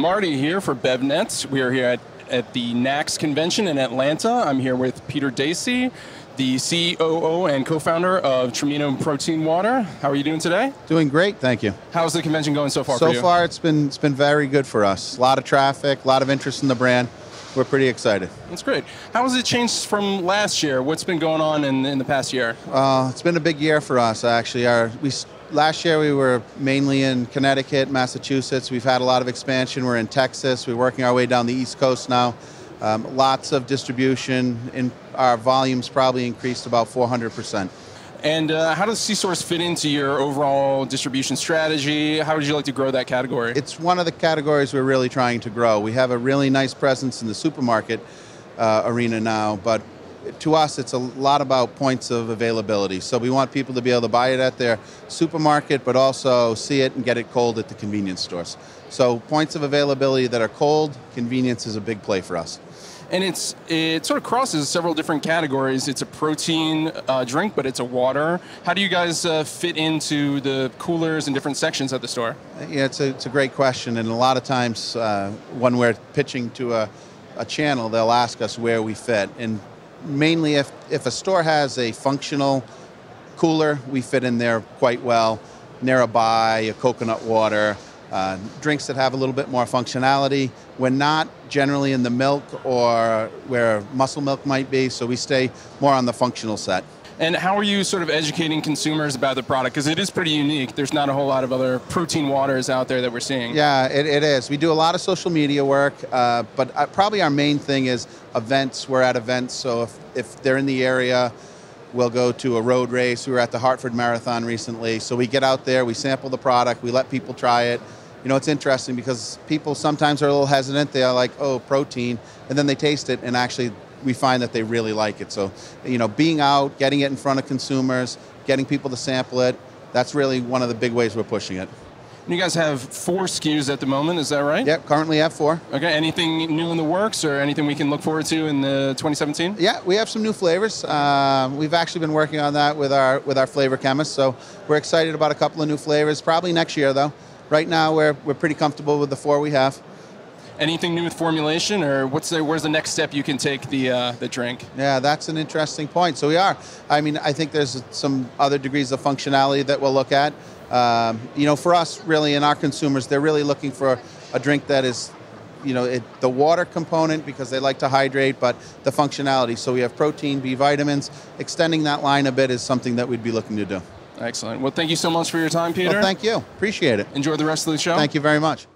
Lombardi here for BevNet. We are here at, at the NACS convention in Atlanta. I'm here with Peter Dacey, the COO and co-founder of Trimino Protein Water. How are you doing today? Doing great, thank you. How's the convention going so far so for you? far, it's been it's been very good for us. A lot of traffic, a lot of interest in the brand. We're pretty excited. That's great. How has it changed from last year? What's been going on in, in the past year? Uh, it's been a big year for us, actually. Our we last year we were mainly in Connecticut, Massachusetts. We've had a lot of expansion. We're in Texas. We're working our way down the East Coast now. Um, lots of distribution. In our volumes probably increased about 400 percent. And uh, how does C-store fit into your overall distribution strategy? How would you like to grow that category? It's one of the categories we're really trying to grow. We have a really nice presence in the supermarket uh, arena now, but to us, it's a lot about points of availability. So we want people to be able to buy it at their supermarket, but also see it and get it cold at the convenience stores. So points of availability that are cold, convenience is a big play for us. and it's it sort of crosses several different categories. It's a protein uh, drink, but it's a water. How do you guys uh, fit into the coolers and different sections at the store? Yeah, it's a, it's a great question, and a lot of times uh, when we're pitching to a, a channel, they'll ask us where we fit. And mainly, if, if a store has a functional cooler, we fit in there quite well. Nearby, a coconut water, uh, drinks that have a little bit more functionality. We're not generally in the milk or where muscle milk might be, so we stay more on the functional set. And how are you sort of educating consumers about the product? Because it is pretty unique. There's not a whole lot of other protein waters out there that we're seeing. Yeah, it, it is. We do a lot of social media work, uh, but uh, probably our main thing is events. We're at events, so if, if they're in the area, we'll go to a road race. We were at the Hartford Marathon recently, so we get out there, we sample the product, we let people try it. You know, it's interesting because people sometimes are a little hesitant. They're like, oh, protein, and then they taste it, and actually, we find that they really like it. So, you know, being out, getting it in front of consumers, getting people to sample it, that's really one of the big ways we're pushing it. You guys have four SKUs at the moment, is that right? Yep, currently have four. Okay, anything new in the works or anything we can look forward to in the 2017? Yeah, we have some new flavors. Um, we've actually been working on that with our with our flavor chemists, so we're excited about a couple of new flavors. Probably next year, though. Right now, we're we're pretty comfortable with the four we have. Anything new with formulation, or what's the where's the next step you can take the uh, the drink? Yeah, that's an interesting point. So we are. I mean, I think there's some other degrees of functionality that we'll look at. Um, you know, for us, really, and our consumers, they're really looking for a drink that is, you know, it, the water component because they like to hydrate, but the functionality. So we have protein, B vitamins. Extending that line a bit is something that we'd be looking to do. Excellent. Well, thank you so much for your time, Peter. Well, thank you. Appreciate it. Enjoy the rest of the show. Thank you very much.